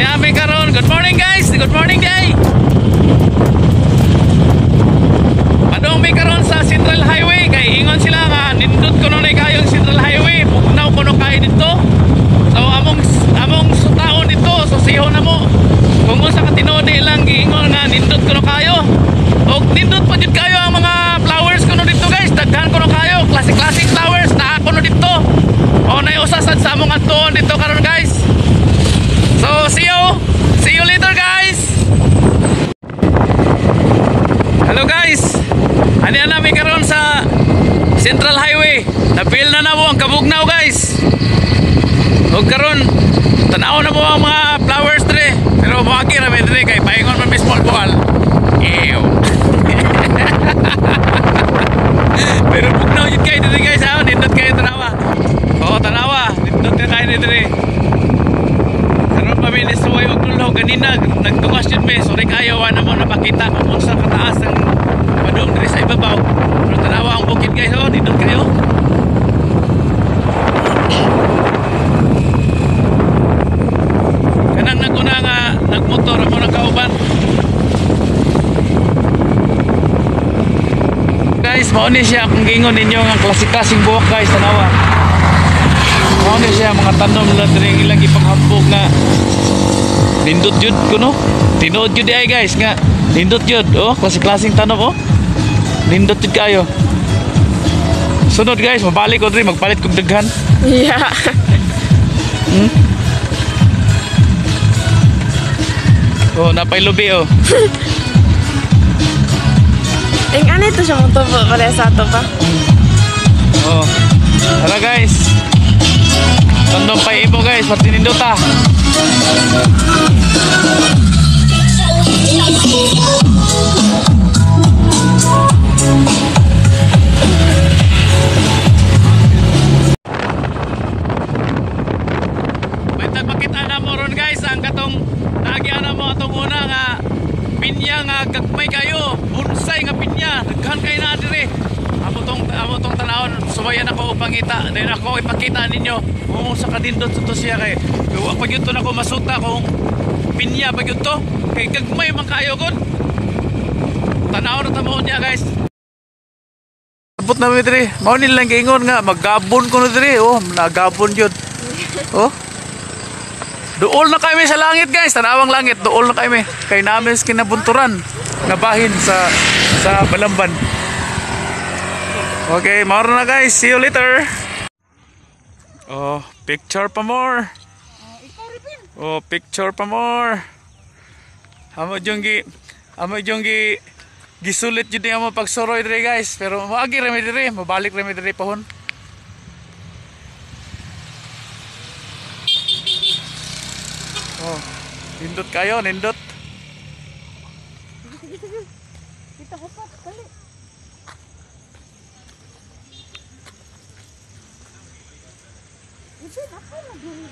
Yeah. Central Highway. Napil na na mo ang kabugnaw guys. Huwag karon tanaw na mo ang mga flowers tre. Pero na may tre kay paingon man may small ball. Ew. Pero bugnaw yun kayo dire guys ha. Nindot kayo tanawa. Oo tanawa. Nindot kayo dire. Karon pa may nisuway og tulo ganina nagtungas yun me. Sorry kayo wa na mo napakita kung unsa kataas ang padung dire sa ibabaw. Pero tanawa ang bukid guys oh. Nindot kayo. kanang naguna nga nagmotor mo nakauban guys mao ni siya kung gingon ninyo nga klase-klaseng buhok guys tanawa. Mao ni siya mga tanom na diri ilang ipanghambog nga nindot jud kuno? Tinuod jud ay guys nga nindot jud oh klase-klaseng tanom oh. Nindot jud kayo. Sunod guys mabalik ko diri magpalit kog daghan. Yeah. oh napay lubi oh Ang ano ito siya mong tubo pare sa ato pa? Oh. Tara guys. Tandong pa ibo guys, pati nindota. Nga gagmay kayo. Bonsai nga pinya. Daghan kay na dire amo tong amo tong tanawon subayan ako upangita then ako ipakita ninyo. Kung sa kadindot to siya kay. Wa pa gyud to nako masuta kung pinya pa gyud to. Kay gagmay man kayo gud tanawon na tamo niya guys. Abot na mi dire mao nilang giingon nga maggabon ko na dire oh nagabon jud oh Dool na kami sa langit guys, tanawang langit, dool na kami. Kay namin kinabunturan na bahin sa sa Balamban. Okay, maro na guys. See you later. Oh, picture pa more. Oh, picture pa more. Amo jung gi amo jung gi gisulit jud amo pagsuroy dire guys, pero maagi ra mi dire, mabalik ra mi dire pahon. Oh, nindot kayo, nindot. Kita hupat kali. Na na diri.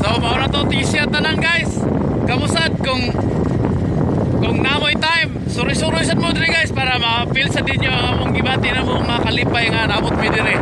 So, mao na to t-shirt tanan guys. Kamusad kung kung namoy time, suri-suri sad mo dire guys para ma-feel sa dinyo ang among gibati na mo mga kalipay nga nabot mi dire.